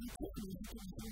you couldn't, you couldn't